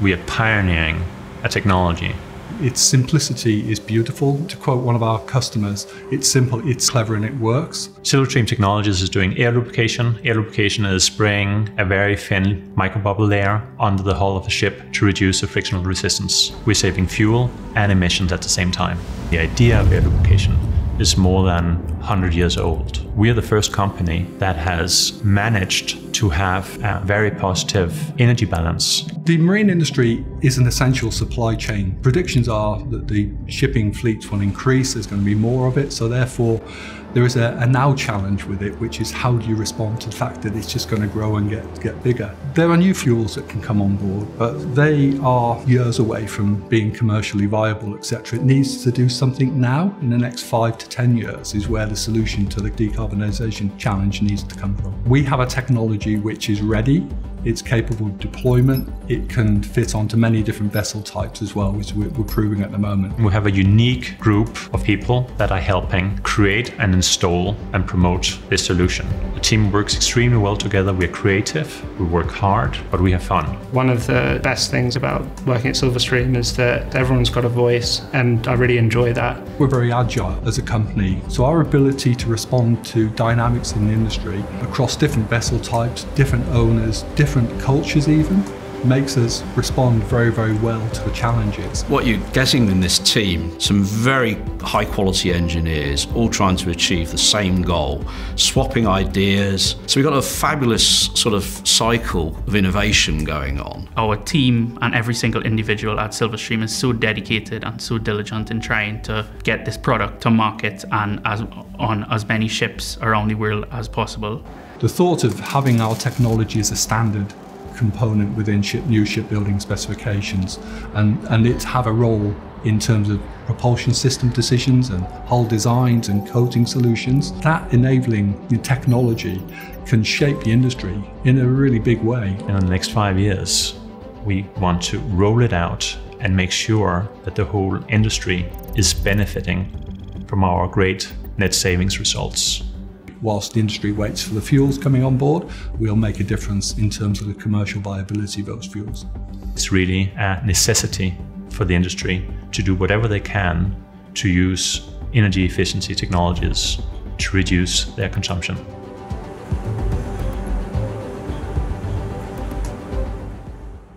We are pioneering a technology its simplicity is beautiful. To quote one of our customers, it's simple, it's clever, and it works. Silverstream Technologies is doing air lubrication. Air lubrication is spraying a very thin microbubble layer under the hull of a ship to reduce the frictional resistance. We're saving fuel and emissions at the same time. The idea of air lubrication is more than 100 years old. We are the first company that has managed to have a very positive energy balance. The marine industry is an essential supply chain. Predictions are that the shipping fleets will increase, there's going to be more of it, so therefore there is a, a, now challenge with it, which is how do you respond to the fact that it's just going to grow and get, get bigger. There are new fuels that can come on board, but they are years away from being commercially viable, etc. It needs to do something now in the next five to 10 years is where the solution to the decarbonisation challenge needs to come from. We have a technology which is ready it's capable of deployment. It can fit onto many different vessel types as well, which we're, proving at the moment. We have a unique group of people that are helping create and install and promote this solution. The team works extremely well together. We're creative, we work hard, but we have fun. One of the best things about working at Silverstream is that everyone's got a voice, and I really enjoy that. We're very agile as a company, so our ability to respond to dynamics in the industry across different vessel types, different owners, different different cultures even makes us respond very, very well to the challenges. What you're getting in this team, some very high quality engineers, all trying to achieve the same goal, swapping ideas. So we've got a fabulous sort of cycle of innovation going on. Our team and every single individual at Silverstream is so dedicated and so diligent in trying to get this product to market and as, on as many ships around the world as possible. The thought of having our technology as a standard component within ship, new shipbuilding specifications and, and it have a role in terms of propulsion system decisions and hull designs and coating solutions. That enabling technology can shape the industry in a really big way. In the next five years, we want to roll it out and make sure that the whole industry is benefiting from our great net savings results whilst the industry waits for the fuels coming on board, we'll make a difference in terms of the commercial viability of those fuels. It's really a necessity for the industry to do whatever they can to use energy efficiency technologies to reduce their consumption.